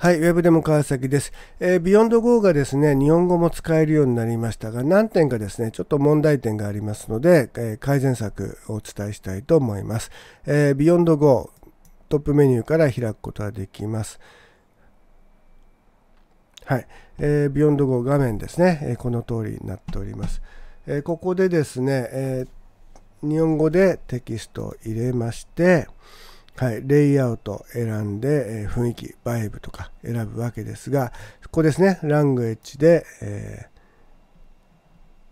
はい、ウェブでも川崎です。えー、 Vyond Go がですね、日本語も使えるようになりましたが、何点かですね、ちょっと問題点がありますので、えー、改善策をお伝えしたいと思います。えー、ビヨンド GO、トップメニューから開くことができます。はい、えー、ビヨンド GO 画面ですね、え、この通りになっております。え、ここでですね、えー、日本語でテキストを入れまして、はい、レイアウト選んで、えー、雰囲気、バイブとか選ぶわけですが、ここですね、ラングエッジで、えー、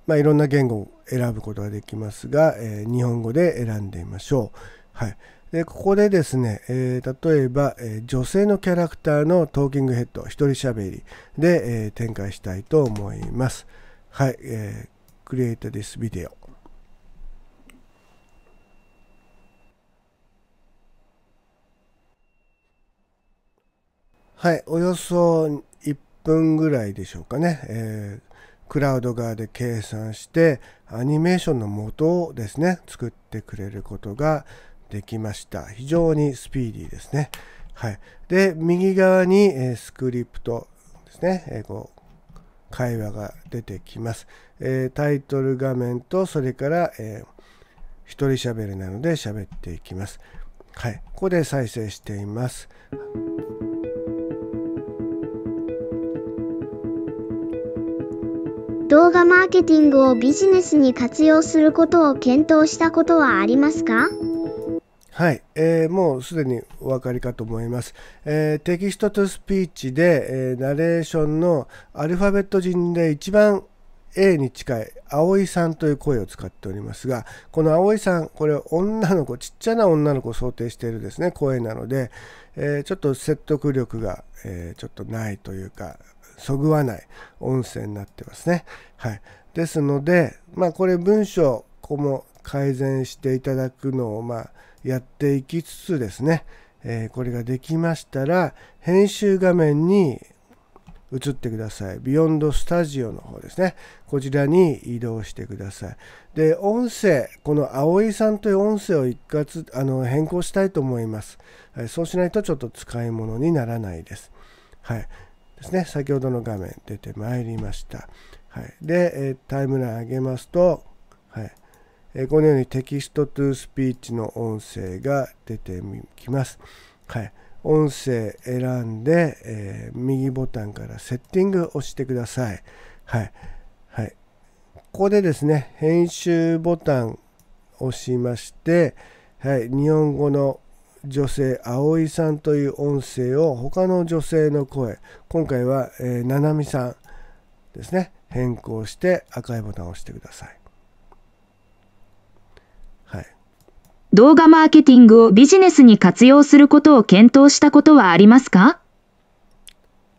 まあ、いろんな言語を選ぶことができますが、えー、日本語で選んでみましょう。はい、でここでですね、えー、例えば、えー、女性のキャラクターのトーキングヘッド、一人喋りで、えー、展開したいと思います。はい、えー、Create this video。はい、およそ1分ぐらいでしょうかね、えー、クラウド側で計算してアニメーションの元をですね。作ってくれることができました。非常にスピーディーですね。はい。で右側に、えー、スクリプトですね、えー、こう会話が出てきます、え、タイトル画面とそれから、えー、一人喋りなので喋っていきます。はい。ここで再生しています。動画マーケティングをビジネスに活用することを検討したことはありますか？はい、えー、もうすでにお分かりかと思います。えー、テキストとスピーチで、えー、ナレーションのアルファベット順で一番 A に近い葵さんという声を使っておりますが、この葵さん、これ女の子、ちっちゃな女の子を想定しているですね、声なので、えー、ちょっと説得力が、えー、ちょっとないというか、そぐわない音声になってますね。はい、ですので、まあ、これ文章ここも改善していただくのを、まあ、やっていきつつですね、えー、これができましたら編集画面に移ってください。ビヨンドスタジオの方ですね。こちらに移動してください。で、音声、この葵さんという音声を一括あの変更したいと思います、はい。そうしないとちょっと使い物にならないです。はい。ですね、先ほどの画面出てまいりました。はい、で、タイムライン上げますと、はいえこのように text to speech の音声が出てきます。はい、音声選んで、えー、右ボタンからセッティングを押してください。はい。はい。ここでですね、編集ボタン押しまして、はい、日本語の女性葵さんという音声を他の女性の声今回は、えー、ななみさんですね変更して赤いボタンを押してください、はい、動画マーケティングをビジネスに活用することを検討したことはありますか？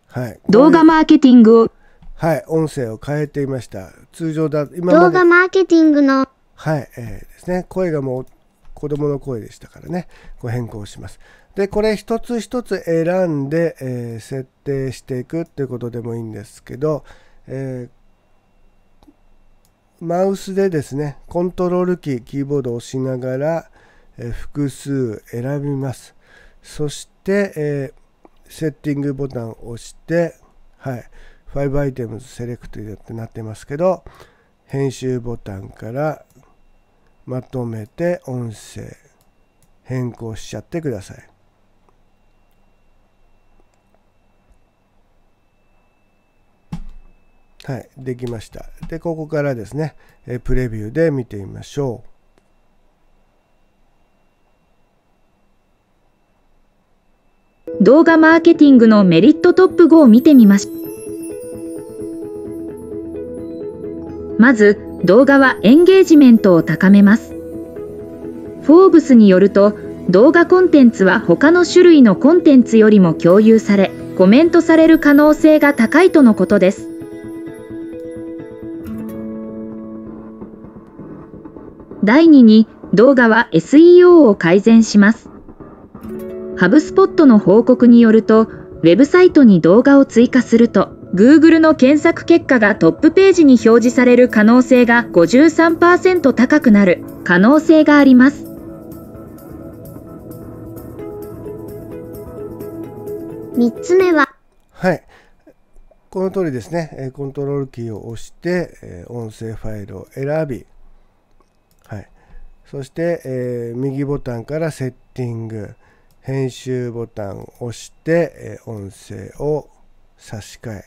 はい動画マーケティングをはい、音声を変えていました。通常だ、今動画マーケティングの。はい、えー、ですね。声がもう子供の声でしたからね、こう変更します。で、これ一つ一つ選んで、えー、設定していくっていうことでもいいんですけど、えー、マウスでですね、コントロールキー、キーボードを押しながら、えー、複数選びます。そして、えセッティングボタンを押して、はい、5アイテムズセレクトってなってますけど、編集ボタンからまとめて音声変更しちゃってください。はい、できました。で、ここからですね、えプレビューで見てみましょう。動画マーケティングのメリットトップ5を見てみましょう。まず、動画はエンゲージメントを高めます。フォーブスによると、動画コンテンツは他の種類のコンテンツよりも共有され、コメントされる可能性が高いとのことです。第2に、動画は SEO を改善します。ハブスポットの報告によると、ウェブサイトに動画を追加すると、Google の検索結果がトップページに表示される可能性が53%高くなる可能性があります。3つ目ははい。この通りですね、コントロールキーを押して、音声ファイルを選び、はい。そして、えー、右ボタンからセッティング、編集ボタンを押して、えー、音声を差し替え、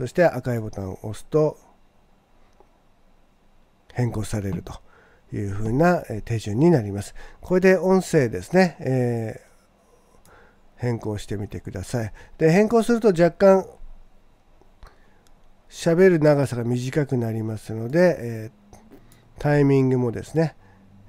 そして赤いボタンを押すと変更されるというふうな手順になります。これで音声ですね、えー、変更してみてください。で変更すると若干喋る長さが短くなりますので、えー、タイミングもですね、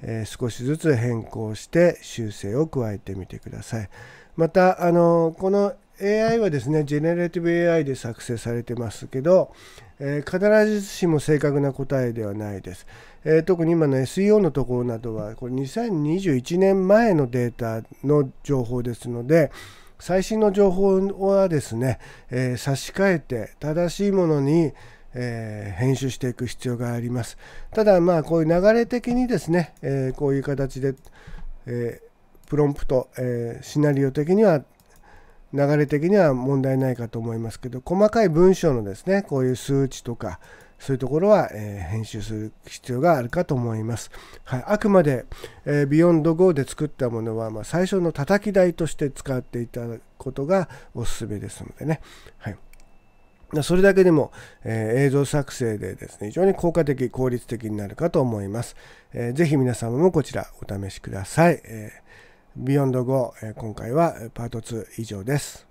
えー、少しずつ変更して修正を加えてみてください。また、あのこの AI はですね、ジェネレティブ AI で作成されてますけど、えー、必ずしも正確な答えではないです。えー、特に今の SEO のところなどは、これ2021年前のデータの情報ですので、最新の情報はですね、えー、差し替えて正しいものに、えー、編集していく必要があります。ただ、まあ、こういう流れ的にですね、えー、こういう形で、えプロンプト、えシナリオ的には流れ的には問題ないかと思いますけど細かい文章のですねこういう数値とかそういうところは、え、編集する必要があるかと思います。はい、あくまで、えー、Beyond Go で作ったものは、まあ、最初の叩き台として使っていただくことがおすすめですのでね。はいそれだけでも、えー、映像作成でですね、非常に効果的、効率的になるかと思います。えー、ぜひ皆様もこちらお試しください。えー、ビヨンド5、今回はパート2以上です。